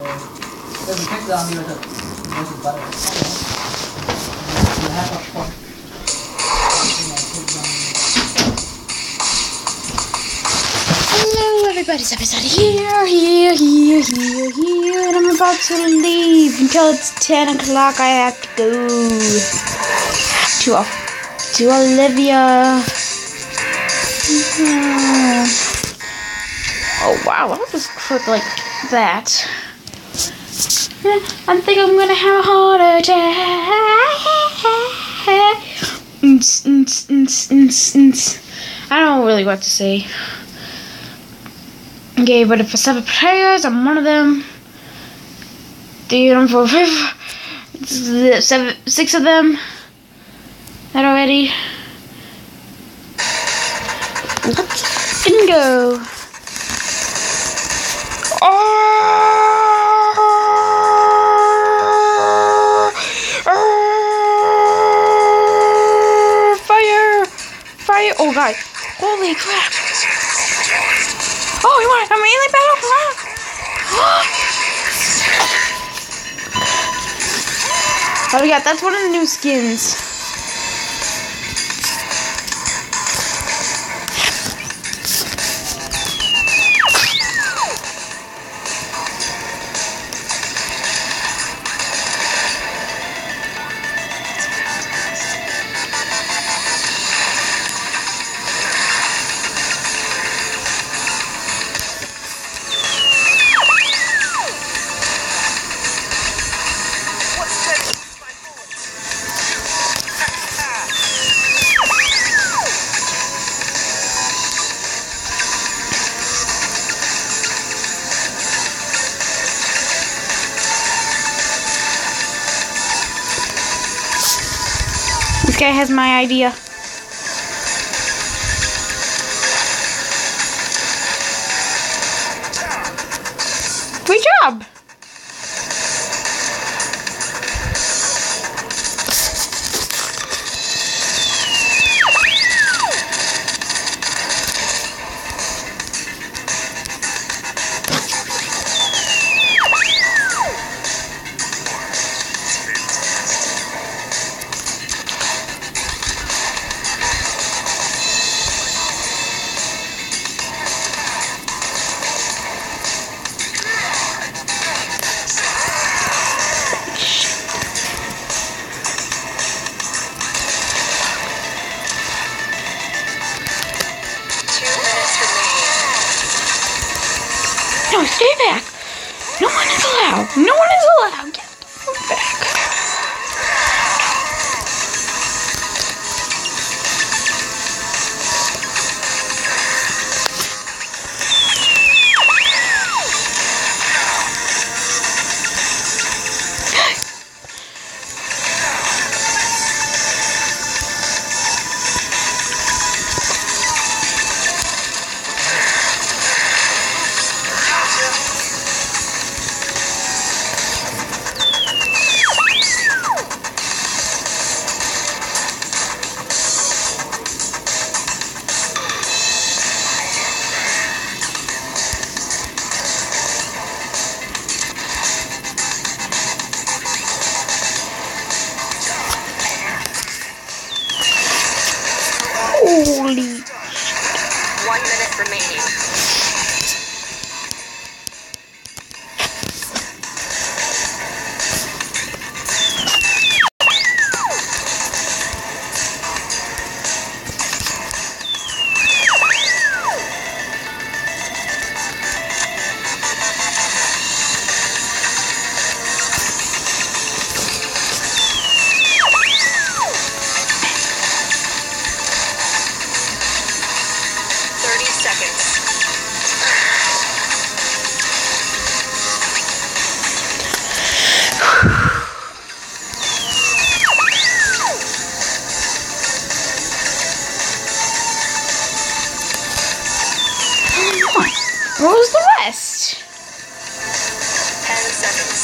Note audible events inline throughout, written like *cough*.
Doesn't take down here to this is better. You have a point. Hello everybody, it's episode here, here, here, here, here, and I'm about to leave until it's 10 o'clock. I have to go to, uh, to Olivia. Yeah. Oh wow, that was quick like that. I think I'm gonna have a heart attack. I don't really what to say. Okay, but if for seven players, I'm one of them. Dude, I'm for seven, six of them. That already. Let's go. Holy crap! Oh, you want a melee battle? What do we got? That's one of the new skins. This guy has my idea. Great job! No, stay back! No one is allowed! No one is allowed! What was the rest? Ten seconds.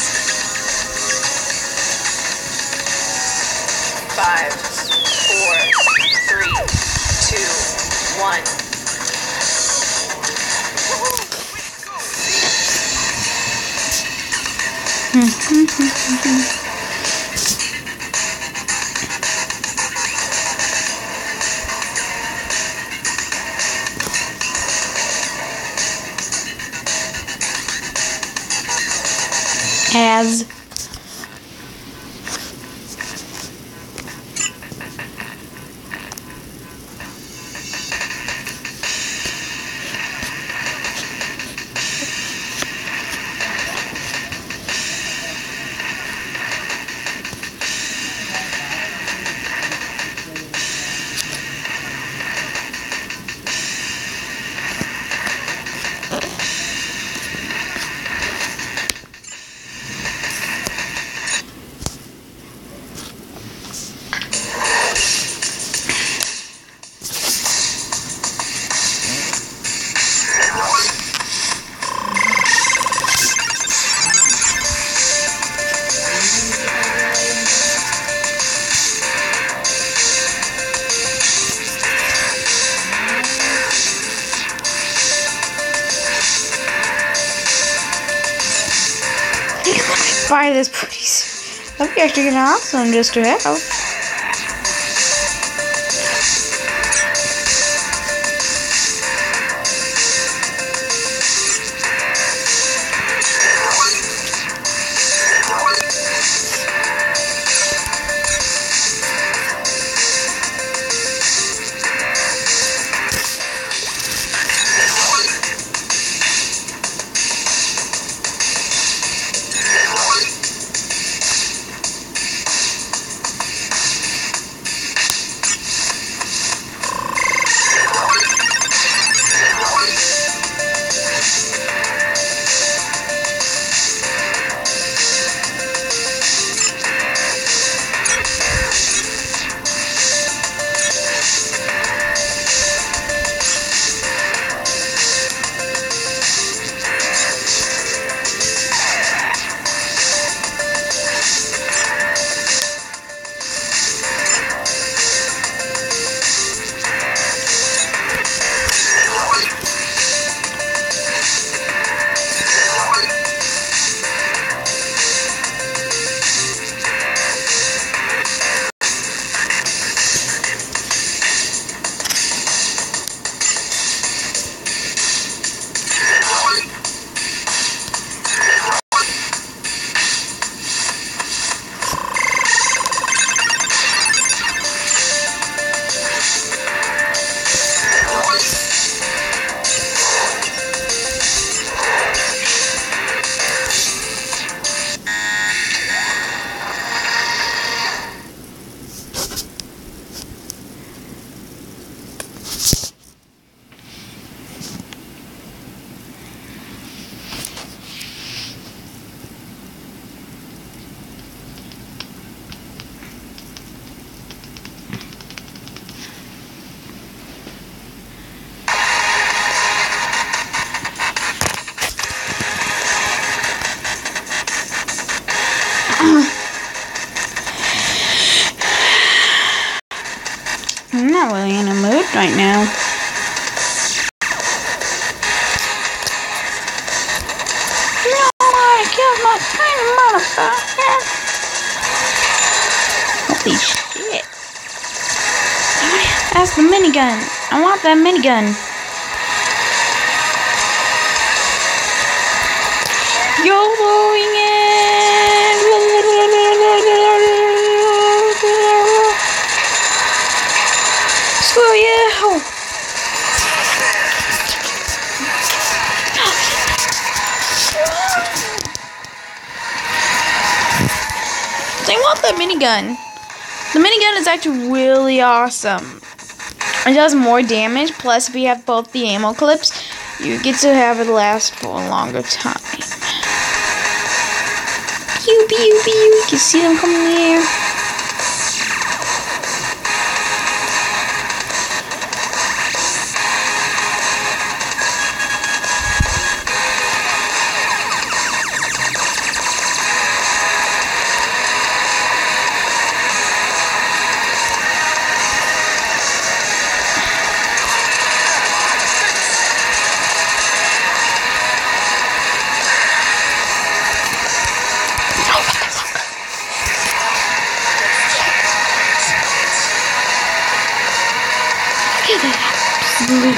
Five, four, three, two, one. *laughs* *laughs* *laughs* Mm-hmm. This soon. That'd be actually awesome just to have. Now. No, I killed my friend, motherfucker. Holy shit. That's the minigun. I want that minigun. YOLOing want the minigun. The minigun is actually really awesome. It does more damage, plus if you have both the ammo clips, you get to have it last for a longer time. Pew pew pew, you can see them coming in the air. Loot.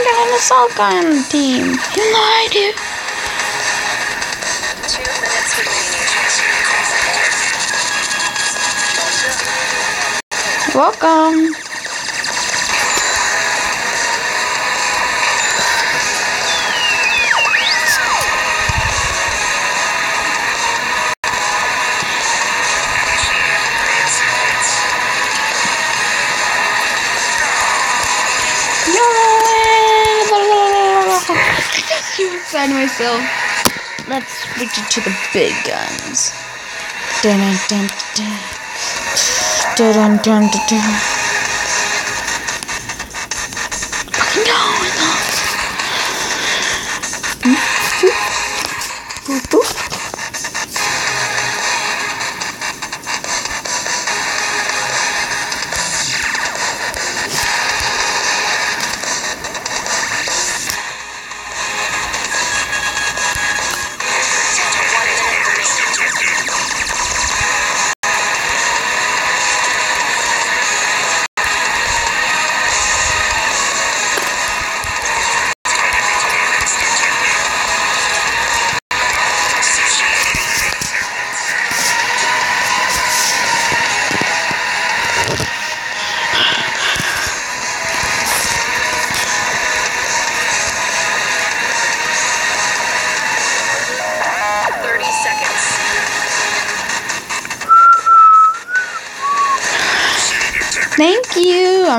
Got an assault on the team. You know I do. Two minutes remaining. Welcome. Beside myself. Let's switch it to the big guns. Dun dun dun dun. Dun dun dun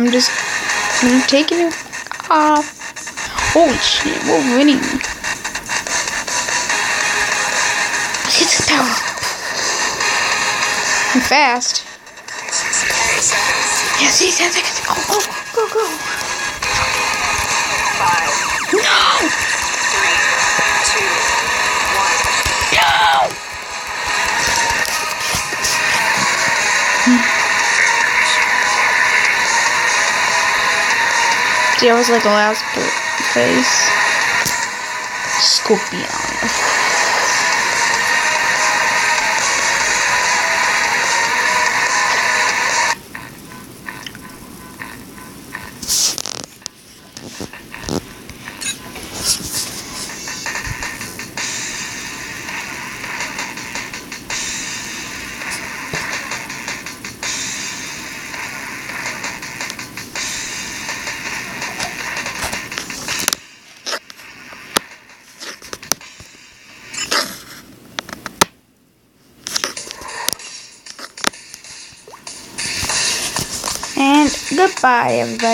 I'm just I'm taking it off. Holy shit, we're winning. Look at this power. I'm fast. Ten. Yes, he's 10 seconds. Go, go, go, go. Five, No! three, two, one. No! Hmm. Was like last pl- face. Scorpion. Goodbye, everybody.